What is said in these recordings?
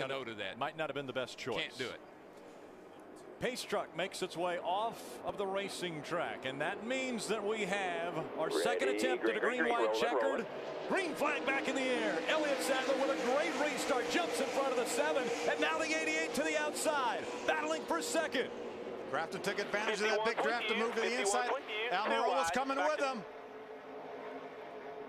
a note of that. Might not have been the best choice. Can't do it. Pace truck makes its way off of the racing track, and that means that we have our second attempt at a green, green, white checkered. Green flag back in the air. Elliott Sadler with a great restart, jumps in front of the seven, and now the 88 to the outside, battling for second. Crafton took advantage of that big draft to move to the inside. 51 point Almirola's coming with back him.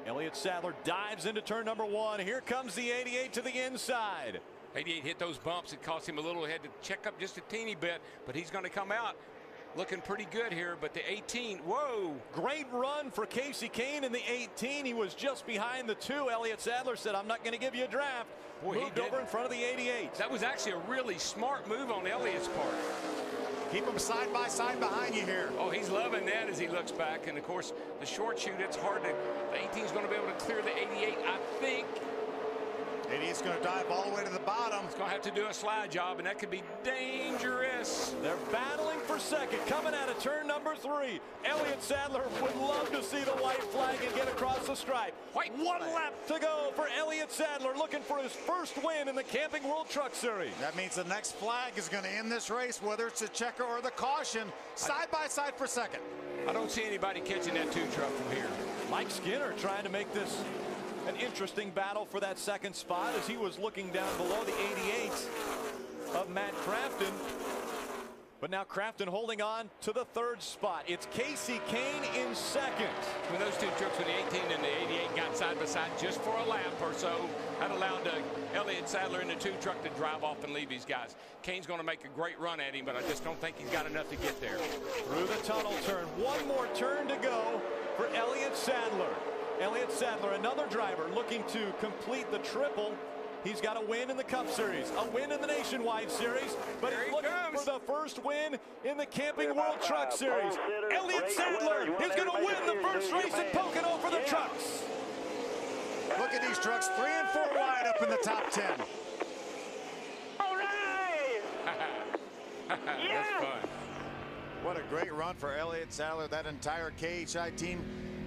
Elliott Sadler dives into turn number one. Here comes the 88 to the inside. 88 hit those bumps. It cost him a little. Had to check up just a teeny bit, but he's going to come out looking pretty good here. But the 18, whoa. Great run for Kasey Kahne in the 18. He was just behind the two. Elliott Sadler said, I'm not going to give you a draft. Boy, Moved over in front of the 88. That was actually a really smart move on Elliott's part. Keep them side by side behind you here. Oh, he's loving that as he looks back. And of course, the short chute, it's hard to. The 18 is going to be able to clear the 88, I think. 88's going to dive all the way to the bottom. He's going to have to do a slide job, and that could be dangerous. They're battling for second, coming out of turn number three. Elliott Sadler would love to see the white flag and get across the stripe. White One flag. lap to go for Elliott Sadler, looking for his first win in the Camping World Truck Series. That means the next flag is going to end this race, whether it's the checker or the caution. Side by side for second. I don't see anybody catching that two truck from here. Mike Skinner trying to make this an interesting battle for that second spot as he was looking down below the 88 of Matt Crafton. But now Crafton holding on to the third spot. It's Kasey Kahne in second. When those two trucks, when the 18 and the 88 got side by side just for a lap or so, that allowed uh, Elliott Sadler in the two truck to drive off and leave these guys. Kahne's going to make a great run at him, but I just don't think he's got enough to get there. Through the tunnel turn. One more turn to go for Elliott Sadler. Elliott Sadler, another driver looking to complete the triple. He's got a win in the Cup Series, a win in the Nationwide Series, but Here he's he looking comes. for the first win in the Camping Clear World Truck. Series. Pole sitter, Elliott race Sadler is going to win the first race your at man. Pocono for the Yeah. trucks. Look at these trucks, three and four wide up in the top 10. All right. That's fun. What a great run for Elliott Sadler, that entire KHI team.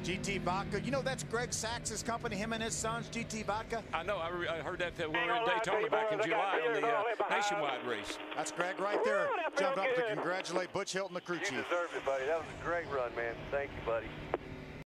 GT Vodka. You know that's Greg Sacks' company, him and his sons, GT Vodka. I know. I, re- I heard that we were in Daytona back in boys, I got July on the uh, the way behind nationwide race. That's Greg right there. Woo, Jumped up to congratulate Butch Hylton, the crew You chief. deserved it, buddy. That was a great run, man. Thank you, buddy.